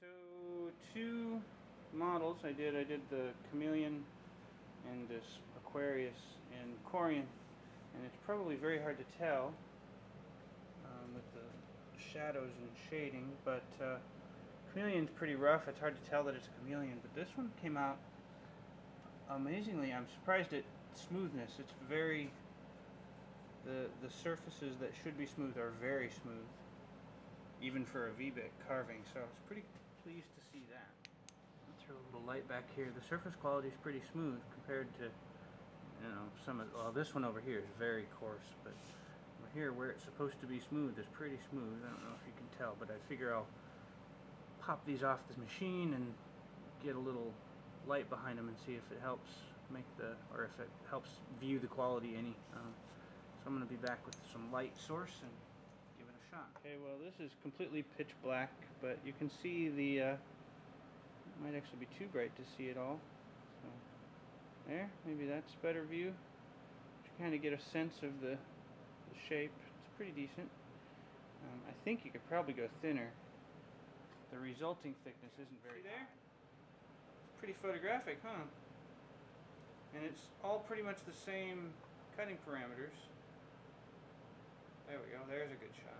So two models I did. I did the Chameleon and this Aquarius and Corian, and it's probably very hard to tell um, with the shadows and shading, but uh, Chameleon's pretty rough. It's hard to tell that it's a chameleon, but this one came out amazingly. I'm surprised at smoothness. It's very the the surfaces that should be smooth are very smooth, even for a V-bit carving. So I was pretty pleased to see that. I'll throw a little light back here. The surface quality is pretty smooth compared to you know some of well this one over here is very coarse, but over here where it's supposed to be smooth is pretty smooth. I don't know if you can tell, but I figure I'll pop these off this machine and get a little light behind them and see if it helps make the or if it helps view the quality any. Um, so I'm going to be back with some light source and shot. Okay, well this is completely pitch black, but you can see the, uh, it might actually be too bright to see it all. So there, maybe that's better view. You kind of get a sense of the, the shape. It's pretty decent. Um, I think you could probably go thinner. The resulting thickness isn't very See there. It's pretty photographic, huh? And it's all pretty much the same cutting parameters. There we go, there's a good shot.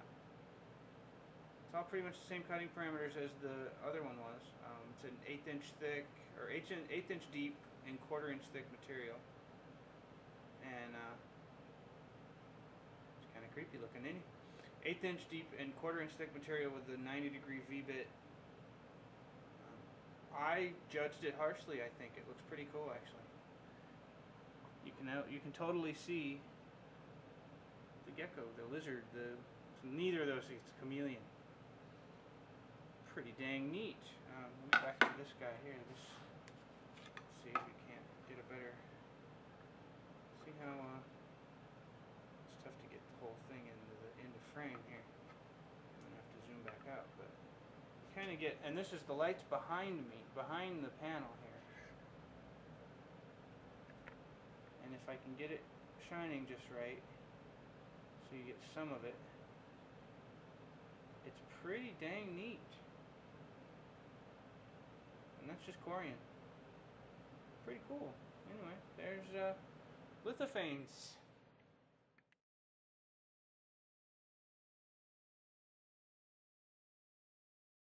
It's all pretty much the same cutting parameters as the other one was. Um, it's an eighth inch thick, or eighth inch, eighth inch deep and quarter inch thick material. And uh, it's kind of creepy looking, it? Eighth inch deep and quarter inch thick material with the 90 degree V-bit. Um, I judged it harshly. I think it looks pretty cool, actually. You can you can totally see the gecko, the lizard, the neither of those is chameleon. Pretty dang neat. Um, let me back to this guy here. This see if we can't get a better. See how uh, it's tough to get the whole thing into the into frame here. I'm gonna have to zoom back out, but kind of get. And this is the lights behind me, behind the panel here. And if I can get it shining just right, so you get some of it. It's pretty dang neat. And that's just Corian. Pretty cool. Anyway, there's uh, Lithophanes.